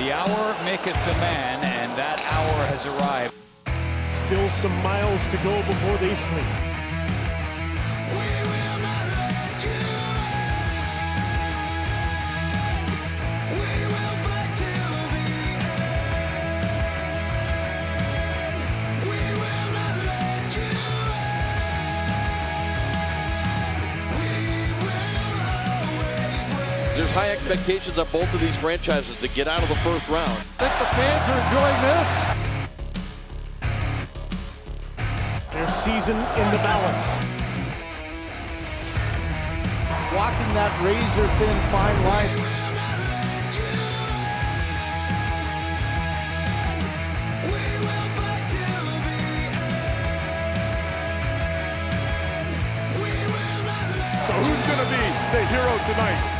The hour maketh the man, and that hour has arrived. Still some miles to go before they sleep. There's high expectations on both of these franchises to get out of the first round. I think the fans are enjoying this. Their season in the balance. Walking that razor thin fine line. So who's going to be the hero tonight?